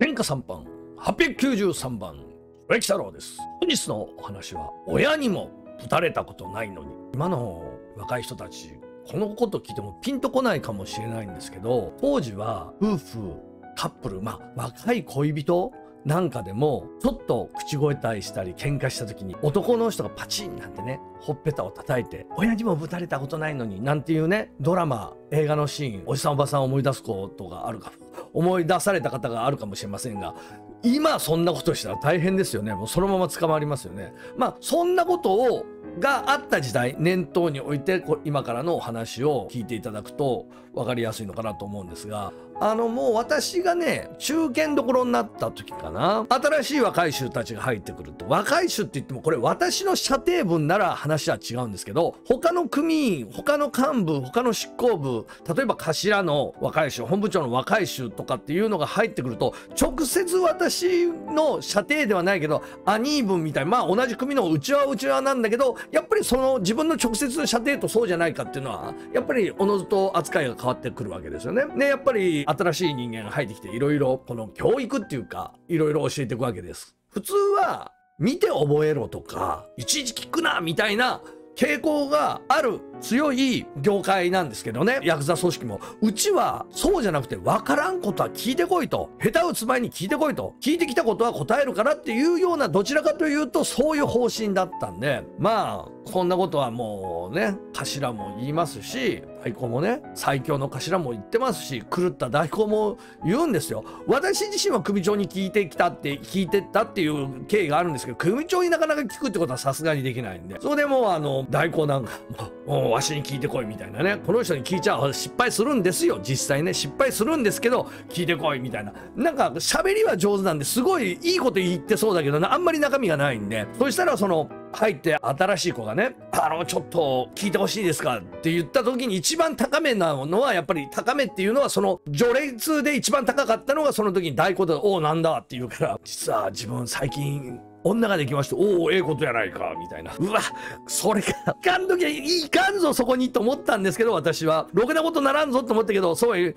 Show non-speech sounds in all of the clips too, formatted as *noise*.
天下三番893番植木太郎です。本日のお話は親にもぶたれたことないのに。今の若い人たちこのこと聞いてもピンとこないかもしれないんですけど当時は夫婦カップルまあ若い恋人なんかでもちょっと口声対したり喧嘩した時に男の人がパチンなんてねほっぺたを叩いて親にもぶたれたことないのになんていうねドラマ映画のシーンおじさんおばさん思い出すことがあるか。思い出された方があるかもしれませんが今そんなことしたら大変ですよね。もうそのまま捕まりますよね。まあそんなことをがあった時代念頭に置いて今からのお話を聞いていただくと分かりやすいのかなと思うんですがあのもう私がね中堅どころになった時かな。新しい若い衆たちが入ってくると。若い衆って言ってもこれ私の射程分なら話は違うんですけど他の組員他の幹部他の執行部例えば頭の若い衆本部長の若い衆とかっていうのが入ってくると直接私の射程ではないけどアニー分みたいまあ同じ組の内輪内輪なんだけどやっぱりその自分の直接の射程とそうじゃないかっていうのはやっぱりおのずと扱いが変わってくるわけですよね。でやっぱり新しい人間が入ってきていろいろこの教育っていうかいろいろ教えていくわけです。普通は見て覚えろとかいちいち聞くなみたいな傾向がある強い業界なんですけどね。ヤクザ組織も。うちはそうじゃなくて分からんことは聞いてこいと。下手打つ前に聞いてこいと。聞いてきたことは答えるからっていうようなどちらかというとそういう方針だったんで。まあこんなことはもうね頭も言いますし大根もね最強の頭も言ってますし狂った大根も言うんですよ。私自身は組長に聞いてきたって聞いてったっていう経緯があるんですけど組長になかなか聞くってことはさすがにできないんで。それでもうあの大根なんかもうわしに聞いてこいみたいなね。この人に聞いちゃう失敗するんですよ。実際ね失敗するんですけど聞いてこいみたいな。なんか喋りは上手なんですごいいいこと言ってそうだけどあんまり中身がないんで。そしたらその入って新しい子がね「あのちょっと聞いてほしいですか?」って言った時に一番高めなのはやっぱり高めっていうのはその序列で一番高かったのがその時に大根で「おおなんだ」って言うから実は自分最近女ができまして、おお、ええことやないか、みたいな。うわ、それか、いかんときゃいかんぞ、そこに、と思ったんですけど、私は。ろくなことならんぞと思ったけど、そういう、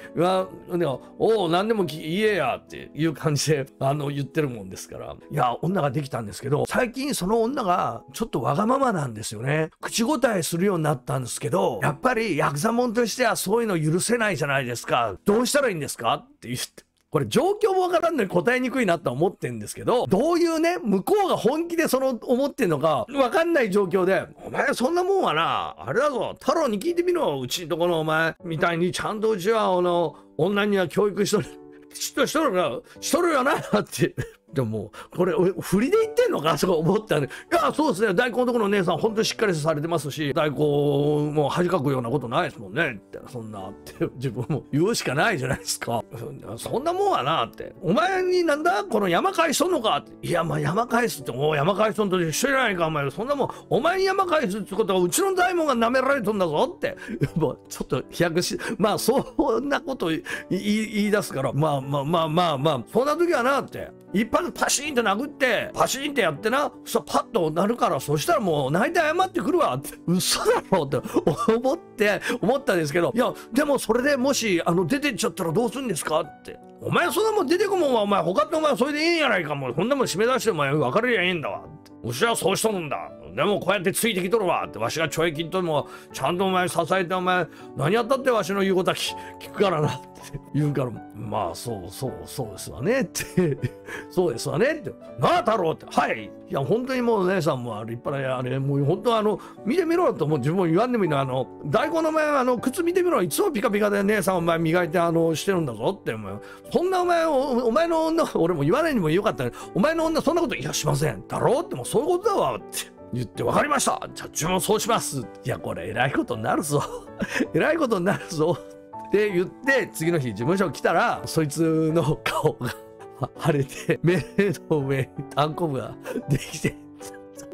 おお、何でも言えや、っていう感じで、あの、言ってるもんですから。いや、女ができたんですけど、最近その女が、ちょっとわがままなんですよね。口答えするようになったんですけど、やっぱり、ヤクザモンとしてはそういうの許せないじゃないですか。どうしたらいいんですか？って言って。これ状況もわからんのに答えにくいなとは思ってんですけど、どういうね、向こうが本気でその思ってんのかわかんない状況で、お前そんなもんはな、あれだぞ、太郎に聞いてみろ、うちんとこのお前みたいにちゃんとうちはあの、女には教育しとる、しとしとるが、しとるよなって。でもこれ振りで言ってんのかとか思ったんでいやそうですね。大根のところの姉さん本当にしっかりされてますし大根も恥かくようなことないですもんね。ってそんなって自分も言うしかないじゃないですか。そんなもんはなって。お前になんだ？この山返しとんのか？っていやまあ山返すってお山返しとんと一緒じゃないか。お前そんなもんお前に山返すってことはうちの大門が舐められとんだぞ。って。*laughs* もうちょっと飛躍しまあそんなこと言い出すからまあまあまあまあまあそんな時はなって。一発パシーンと殴ってパシーンってやってなそパッとなるからそしたらもう泣いて謝ってくるわ。って嘘だろって思って思ったんですけど。いやでもそれでもしあの出てっちゃったらどうするんですか？って。お前そんなもん出てくもんはお前。他ってお前それでいいんやないか。もうそんなもん締め出してお前別れりゃいいんだわ。って。わしはそうしとるんだ。でもこうやってついてきとるわってわしが懲役ともちゃんとお前支えてお前何やったってわしの言うことは聞くからなって言うからまあそうそうそうですわねってそうですわねってなあ太郎ってはいいや本当にもう姉さんも立派なあれもう本当あの見てみろともう自分も言わんでもいいのあの大根の前あの靴見てみろいつもピカピカで姉さんお前磨いてあのしてるんだぞってお前そんなお前お前の女俺も言わないにもよかったねお前の女そんなこといやしませんだろってもうそういうことだわって。言って分かりました。じゃあ注文そうします。いやこれえらいことになるぞ。*laughs* えらいことになるぞ。って言って次の日事務所来たらそいつの顔が *laughs* 腫れて目の上にタンコブができて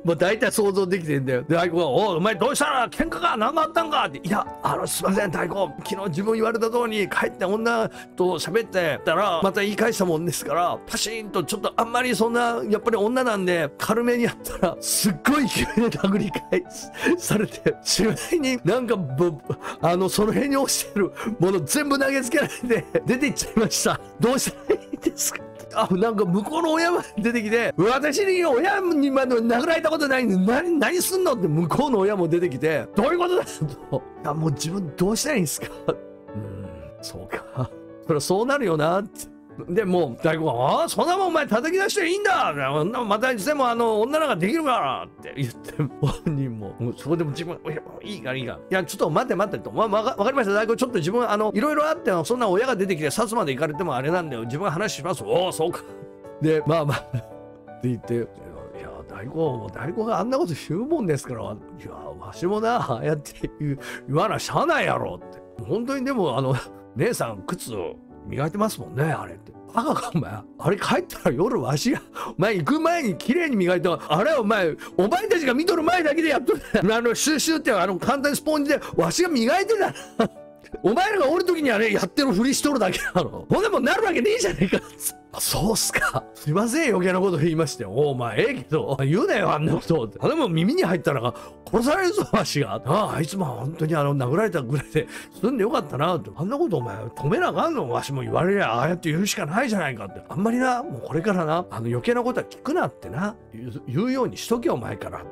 もう大体想像できてんだよ。で、太鼓が、おおお前どうしたら喧嘩か？何があったんか？って、いや、あの、すいません、太鼓。昨日自分言われた通り帰って女と喋ってたら、また言い返したもんですから、パシーンとちょっとあんまりそんな、やっぱり女なんで、軽めにやったら、すっごい勢いで殴り返されて、次第になんか、あの、その辺に落ちてるもの全部投げつけられて、出ていっちゃいました。どうしたらいいですか？あなんか向こうの親まで出てきて私に親にまで殴られたことないんで何何すんのって向こうの親も出てきてどういうことだと。あもう自分どうしたらいいんですか。うんそうか。それはそうなるよなって。でもう大悟が「ああそんなもんお前叩き出していいんだ。またいつでもあの女の子ができるから」って言って本人も。もうそこでも自分いやいいからいいから。いやちょっと待って待ってと、まあ、わかりました。大悟ちょっと自分あのいろいろあってそんな親が出てきて薩摩で行かれてもあれなんだよ。自分が話します。おおそうか。でまあまあ *laughs* って言っていや大悟大悟があんなこと言うもんですから。いやわしもなああやって言わなしゃあないやろって。本当にでもあの姉さん靴を磨いてますもんねあれって。バカかお前。あれ帰ったら夜わしがお前行く前に綺麗に磨いた。あれお前お前たちが見とる前だけでやっとる。あのシューシューってあの簡単にスポンジでわしが磨いてた。お前らがおる時にはねやってるふりしとるだけなの。ほんでもなるわけねえじゃねえか。あそうっすか。すいません余計なこと言いまして。お前ええけど。言うなよあんなことって。あでも耳に入ったら殺されるぞわしが。ああいつも本当にあの殴られたぐらいで済んでよかったなって。あんなことお前止めなあかんのわしも言われりゃああやって言うしかないじゃないかって。あんまりなもうこれからなあの余計なことは聞くなってな。言うようにしとけお前から。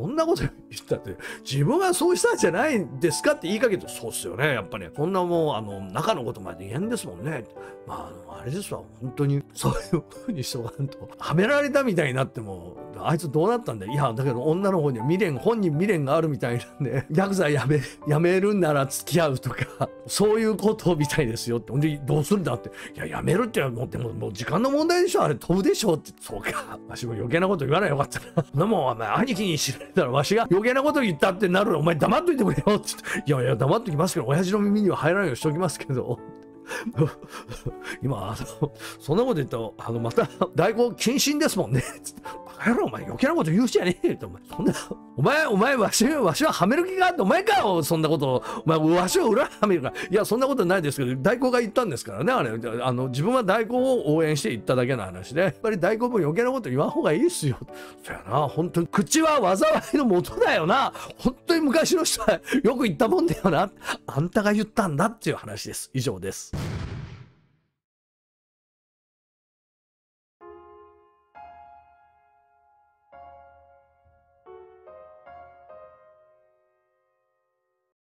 そんなこと言ったって、自分はそうしたんじゃないんですかって言いかけて、そうっすよね、やっぱり、ね。そんなもう、あの、中のことまで言えんですもんね。まあ、あ、れですわ、本当に、そういうふうにしとかんと、はめられたみたいになっても、あいつどうなったんだいや、だけど女の方には未練、本人未練があるみたいなんで、*laughs* ヤクザやめ、やめるんなら付き合うとか、そういうことみたいですよって。ほんで、どうするんだって。いや、やめるってもう、でも、もう時間の問題でしょあれ飛ぶでしょって。そうか。わしも余計なこと言わないよかったな。そんなもん、お前、兄貴に知らたら、わしが余計なこと言ったってなるお前黙っといてくれよって言って、いやいや、黙っときますけど、親父の耳には入らないようにしときますけど。*laughs* 今、あの、そんなこと言ったら、あの、また、大根謹慎ですもんね。つって、バカ野郎、お前余計なこと言うじゃねえよお前、そんな、お前、お前、わし、わしははめる気があって、お前かよ、そんなこと、お前、わしを裏はめるか。いや、そんなことないですけど、大根が言ったんですからね、あれ、あの、自分は大根を応援して言っただけの話で、やっぱり大根も余計なこと言わん方がいいっすよ。そやな、本当に、口は災いのもとだよな。本当に昔の人はよく言ったもんだよな。あんたが言ったんだっていう話です。以上です。